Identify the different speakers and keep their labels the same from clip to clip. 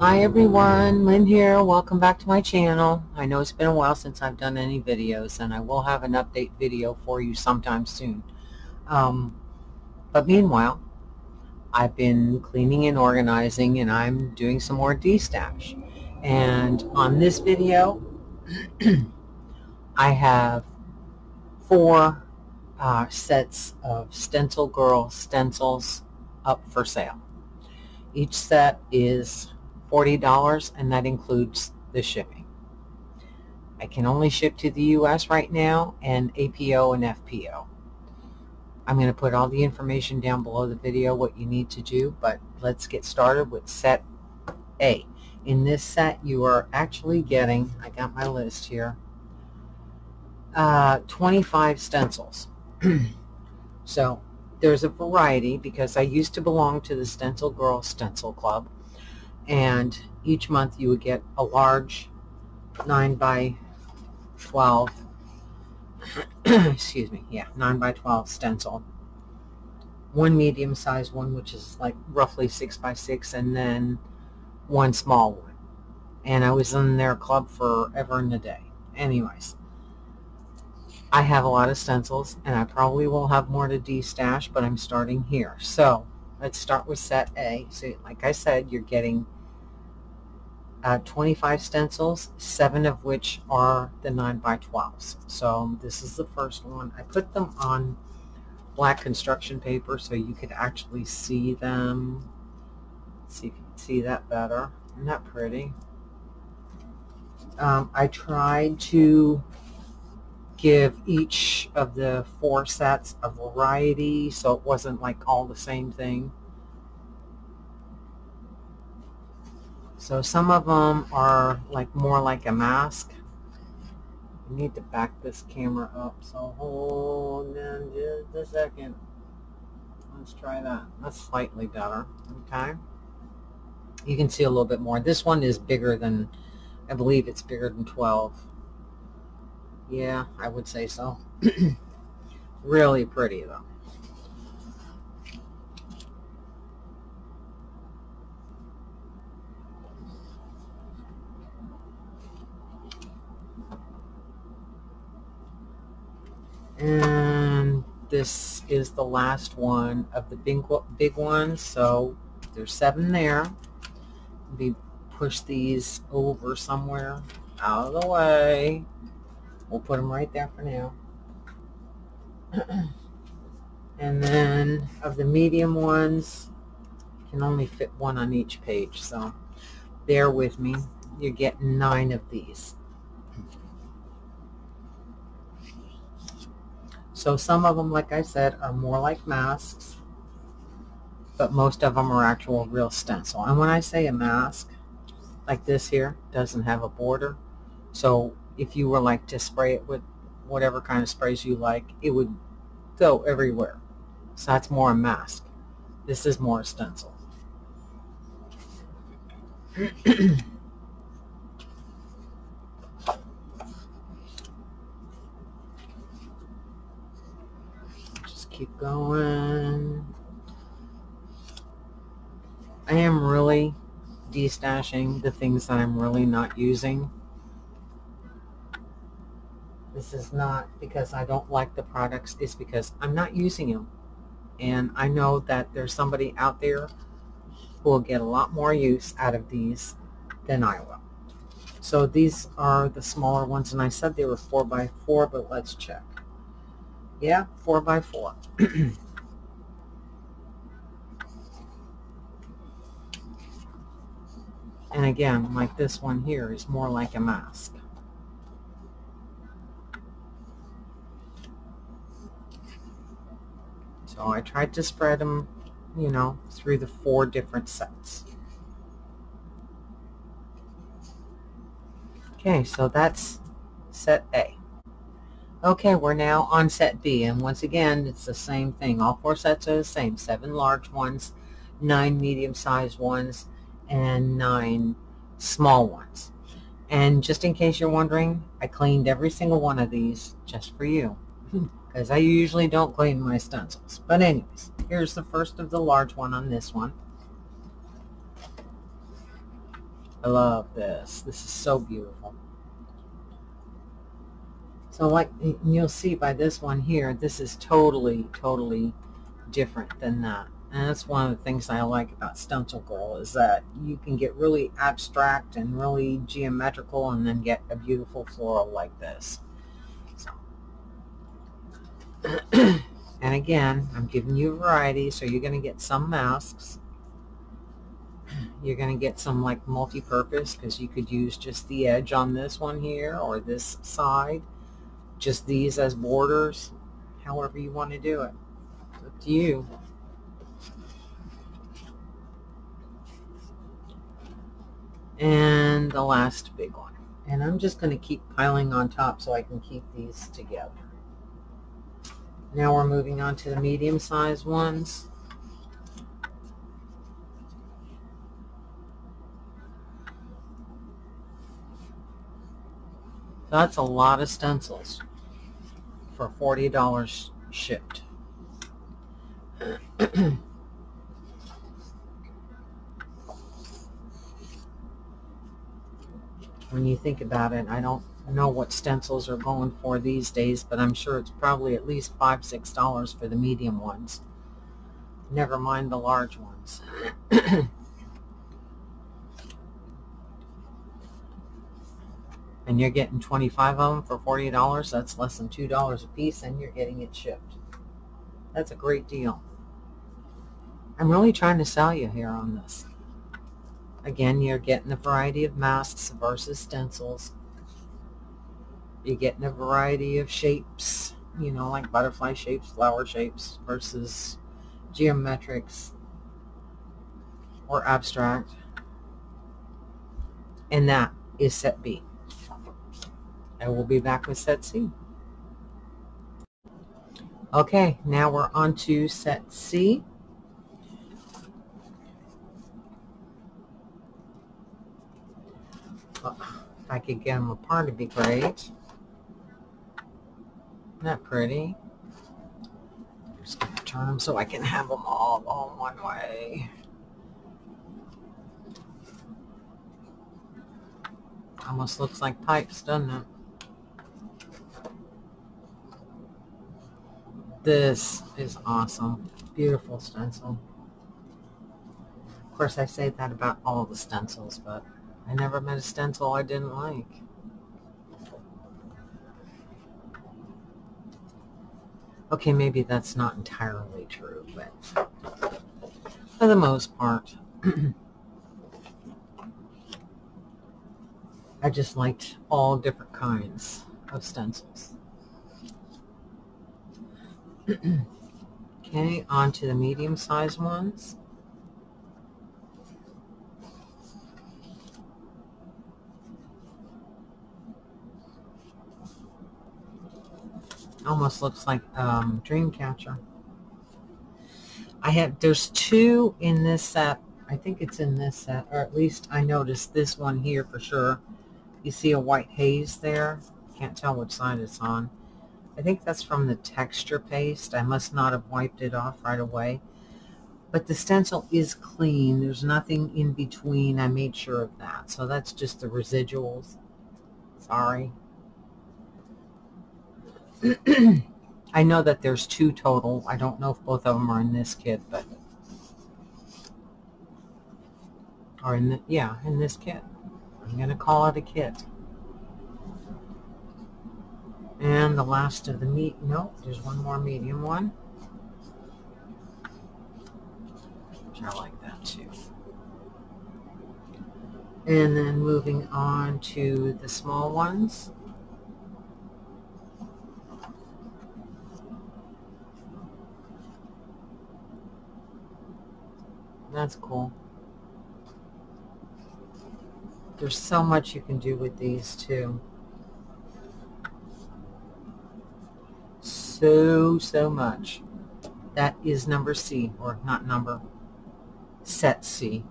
Speaker 1: Hi everyone, Lynne here. Welcome back to my channel. I know it's been a while since I've done any videos and I will have an update video for you sometime soon. Um, but meanwhile, I've been cleaning and organizing and I'm doing some more destash. And on this video, I have four uh, sets of Stencil Girl stencils up for sale. Each set is $40 and that includes the shipping. I can only ship to the US right now and APO and FPO. I'm going to put all the information down below the video what you need to do but let's get started with set A. In this set you are actually getting, I got my list here, uh, 25 stencils. so there's a variety because I used to belong to the Stencil Girl Stencil Club and each month you would get a large 9 by 12 excuse me yeah 9 by 12 stencil. One medium sized one which is like roughly 6 by 6 and then one small one. And I was in their club forever and a day. Anyways I have a lot of stencils and I probably will have more to de-stash but I'm starting here. So let's start with set A. So like I said you're getting uh, 25 stencils, seven of which are the 9 by 12s. So this is the first one. I put them on black construction paper so you could actually see them. Let's see if you can see that better. Isn't that pretty? Um, I tried to give each of the four sets a variety so it wasn't like all the same thing. So some of them are like more like a mask. I need to back this camera up, so hold on just a second. Let's try that. That's slightly better, okay? You can see a little bit more. This one is bigger than, I believe it's bigger than 12. Yeah, I would say so. really pretty though. And this is the last one of the big big ones so there's seven there. We push these over somewhere out of the way. We'll put them right there for now. And then of the medium ones can only fit one on each page so bear with me. You're getting nine of these So some of them, like I said, are more like masks, but most of them are actual real stencil. And when I say a mask, like this here, doesn't have a border. So if you were like to spray it with whatever kind of sprays you like, it would go everywhere. So that's more a mask. This is more a stencil. keep going. I am really destashing the things that I'm really not using. This is not because I don't like the products, it's because I'm not using them. And I know that there's somebody out there who will get a lot more use out of these than I will. So these are the smaller ones, and I said they were 4 by 4 but let's check. Yeah, 4 by 4 and again, like this one here is more like a mask. So I tried to spread them, you know, through the four different sets. Okay, so that's set A. Okay, we're now on set B, and once again, it's the same thing. All four sets are the same. Seven large ones, nine medium-sized ones, and nine small ones. And just in case you're wondering, I cleaned every single one of these just for you, because I usually don't clean my stencils. But anyways, here's the first of the large one on this one. I love this. This is so beautiful. So like you'll see by this one here, this is totally, totally different than that. And that's one of the things I like about Stencil Girl is that you can get really abstract and really geometrical and then get a beautiful floral like this. So. and again, I'm giving you variety, so you're going to get some masks. You're going to get some like multi-purpose because you could use just the edge on this one here or this side just these as borders, however you want to do it. It's up to you. And the last big one. And I'm just going to keep piling on top so I can keep these together. Now we're moving on to the medium-sized ones. That's a lot of stencils for $40 shipped. when you think about it, I don't know what stencils are going for these days, but I'm sure it's probably at least five, six dollars for the medium ones. Never mind the large ones. and you're getting 25 of them for $40, that's less than $2 a piece, and you're getting it shipped. That's a great deal. I'm really trying to sell you here on this. Again, you're getting a variety of masks versus stencils. You're getting a variety of shapes, you know, like butterfly shapes, flower shapes versus geometrics or abstract. And that is set B. I will be back with set C. Okay, now we're on to set C. if I could get them apart, it'd be great. Isn't that pretty? I'm just going to turn them so I can have them all, all one way. Almost looks like pipes, doesn't it? This is awesome. Beautiful stencil. Of course, I say that about all the stencils, but I never met a stencil I didn't like. Okay, maybe that's not entirely true, but for the most part, I just liked all different kinds of stencils. okay, on to the medium-sized ones. Almost looks like um, Dreamcatcher. I have, there's two in this set. I think it's in this set, or at least I noticed this one here for sure. You see a white haze there. Can't tell which side it's on. I think that's from the texture paste. I must not have wiped it off right away. But the stencil is clean. There's nothing in between. I made sure of that. So that's just the residuals. Sorry. I know that there's two total. I don't know if both of them are in this kit, but... Or in the, yeah, in this kit. I'm going to call it a kit. And the last of the meat, no, there's one more medium one. Which I like that too. And then moving on to the small ones. That's cool. There's so much you can do with these too. So, so much. That is number C, or not number, set C.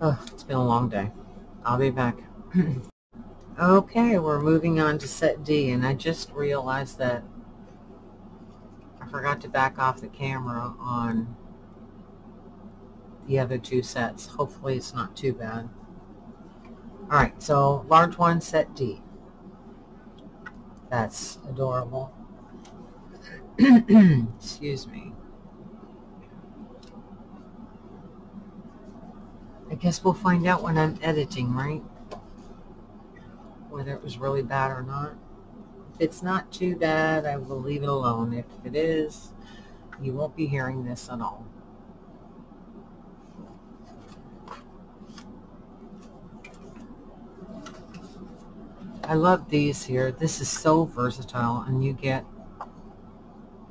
Speaker 1: Oh, it's been a long day. I'll be back. okay, we're moving on to set D, and I just realized that I forgot to back off the camera on the other two sets. Hopefully it's not too bad. Alright, so large one, set D. That's adorable. Excuse me. I guess we'll find out when I'm editing, right? Whether it was really bad or not. If it's not too bad, I will leave it alone. If it is, you won't be hearing this at all. I love these here. This is so versatile and you get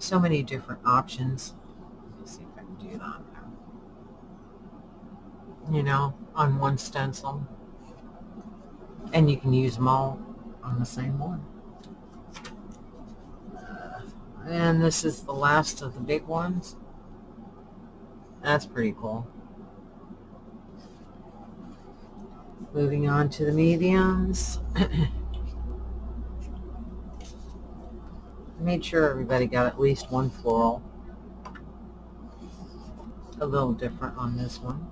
Speaker 1: so many different options. Let me see if I can do that. Um, you know, on one stencil. And you can use them all on the same one. And this is the last of the big ones. That's pretty cool. Moving on to the mediums. made sure everybody got at least one floral. A little different on this one.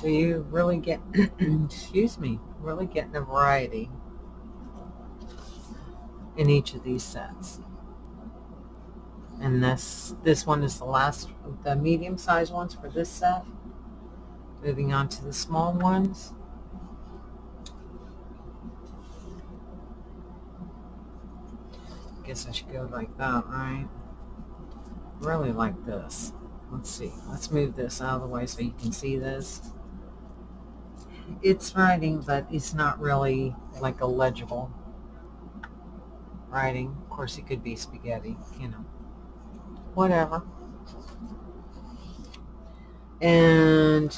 Speaker 1: So you really get, excuse me, really getting a variety in each of these sets. And this, this one is the last the medium-sized ones for this set. Moving on to the small ones. Guess I should go like that, right? Really like this. Let's see. Let's move this out of the way so you can see this it's writing, but it's not really like a legible writing. Of course, it could be spaghetti, you know. Whatever. And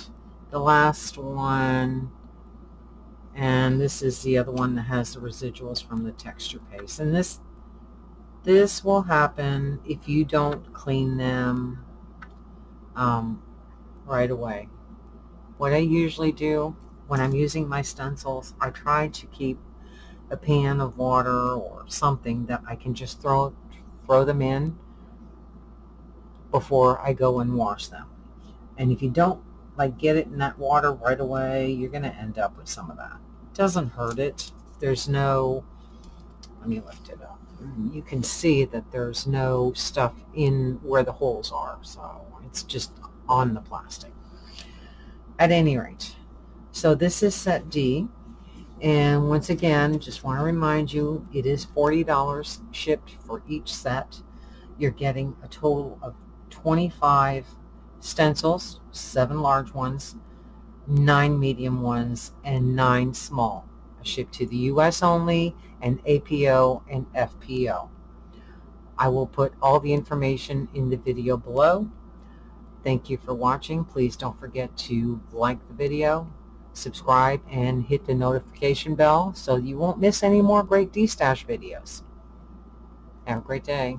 Speaker 1: the last one, and this is the other one that has the residuals from the texture paste. And this, this will happen if you don't clean them um, right away. What I usually do when I'm using my stencils, I try to keep a pan of water or something that I can just throw throw them in before I go and wash them. And if you don't like get it in that water right away, you're going to end up with some of that. It doesn't hurt it. There's no, let me lift it up. You can see that there's no stuff in where the holes are. So it's just on the plastic. At any rate, so this is set D. And once again, just want to remind you, it is $40 shipped for each set. You're getting a total of 25 stencils, seven large ones, nine medium ones, and nine small. Shipped to the U.S. only, and APO and FPO. I will put all the information in the video below. Thank you for watching. Please don't forget to like the video, subscribe and hit the notification bell so you won't miss any more great destash videos. Have a great day.